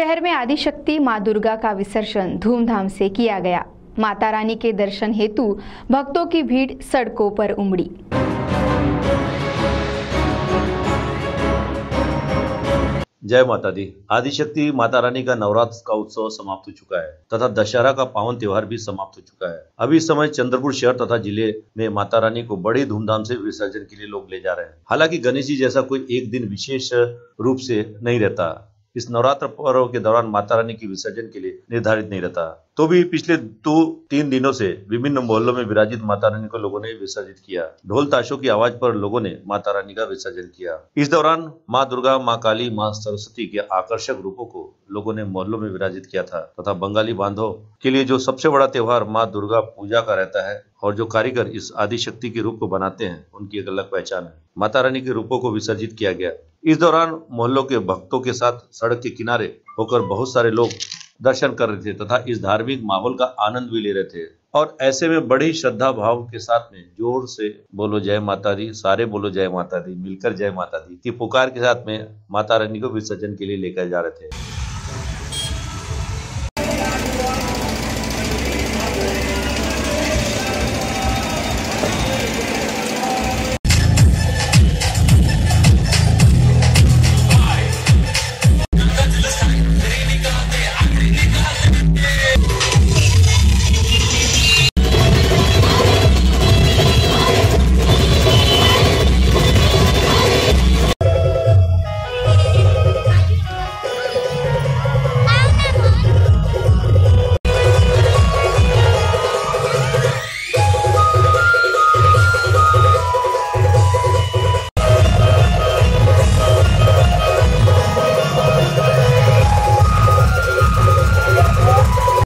शहर में आदिशक्ति माँ दुर्गा का विसर्जन धूमधाम से किया गया। माता रानी के दर्शन हेतु भक्तों की भीड़ सड़कों पर उमड़ी। जय माता दी आदिशक्ति माता रानी का नवरात्र का उत्सव समाप्त हो चुका है, तथा दशहरा का पावन त्योहार भी समाप्त हो चुका है। अभी समय चंद्रपुर शहर तथा ज़िले में माता रानी को बड़ी धूमधाम से विसर्जन के लिए लोग ले जा रहे हैं। हालाँकि गणेश जी जैसा कोई एक दिन विशेष रूप से नहीं रहता। इस नवरात्र पर्व के दौरान माता रानी की विसर्जन के लिए निर्धारित नहीं रहता। तो भी पिछले दो, तीन दिनों से विभिन्न मोहल्लों में विराजित माता रानी को लोगों ने विसर्जित किया। ढोल ताशों की आवाज़ पर लोगों ने माता रानी का विसर्जन किया। इस दौरान माँ दुर्गा, माँ काली, माँ सरस्वती के आकर्षक रूपों को लोगों ने मोहल्लों में विराजित किया था तथा बंगाली बांधव के लिए जो सबसे बड़ा त्योहार माँ दुर्गा पूजा का रहता है और जो कारीगर इस आदि शक्ति के रूप को बनाते हैं, उनकी एक अलग पहचान है। माता रानी के रूपों को विसर्जित किया गया। इस दौरान मोहल्लों के भक्तों के साथ सड़क के किनारे होकर बहुत सारे लोग दर्शन कर रहे थे तथा इस धार्मिक माहौल का आनंद भी ले रहे थे। और ऐसे में बड़ी श्रद्धा भाव के साथ में ज़ोर से बोलो जय माता दी सारे बोलो जय माता दी मिलकर जय माता दी की पुकार के साथ में माता रानी को विसर्जन के लिए लेकर जा रहे थे। yeah.